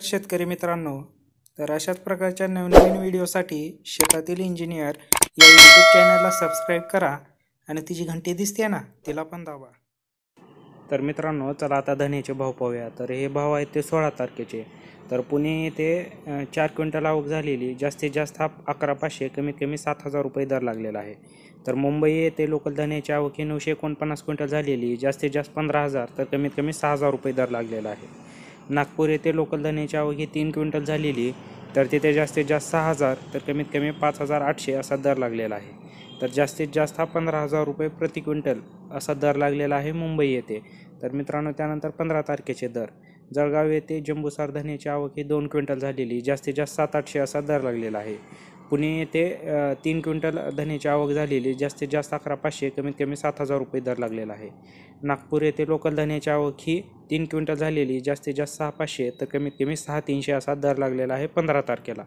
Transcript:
शेतकरी मित्रांनो तर अशाच प्रकारच्या नवनवीन व्हिडिओसाठी शेतातील इंजिनियर या यूट्यूब चॅनलला सबस्क्राईब करा आणि तिची घंटी दिसते ना तिला पण दाबा. तर मित्रांनो चला आता धन्याचे भाव पाहूया. तर हे भाव आहेत ते सोळा तारखेचे. तर पुणे येथे चार क्विंटल आवक झालेली. जास्तीत जास्त हा अकरा पाचशे कमीत कमी सात हजार रुपये दर लागलेला आहे. तर मुंबई येथे लोकल धन्याची आवक ही नऊशे एकोणपन्नास क्विंटल झालेली. जास्तीत जास्त पंधरा हजार तर कमीत कमी सहा हजार रुपये दर लागलेला आहे. नागपूर येथे लोकल धन्याची आवक ही तीन क्विंटल झालेली तर तिथे जास्तीत जास्त सहा हजार तर कमीत कमी पाच हजार आठशे असा दर लागलेला आहे. तर जास्तीत जास्त हा पंधरा हजार रुपये प्रति क्विंटल असा दर लागलेला आहे मुंबई येथे. तर मित्रांनो त्यानंतर पंधरा तारखेचे दर. जळगाव येथे जंबूसार धन्याची आवक ही दोन क्विंटल झालेली जास्तीत जास्त सात आठशे असा दर लागलेला आहे. पुणे येथे तीन क्विंटल धन्याची आवक झालेली जास्तीत जास्त अकरा पाचशे कमीत कमी सात हजार रुपये दर लागलेला आहे. नागपूर येथे लोकल धन्याची आवक ही तीन क्विंटल झालेली जास्तीत जास्त सहा पाचशे तर कमीत कमी सहा तीनशे असा दर लागलेला आहे पंधरा तारखेला.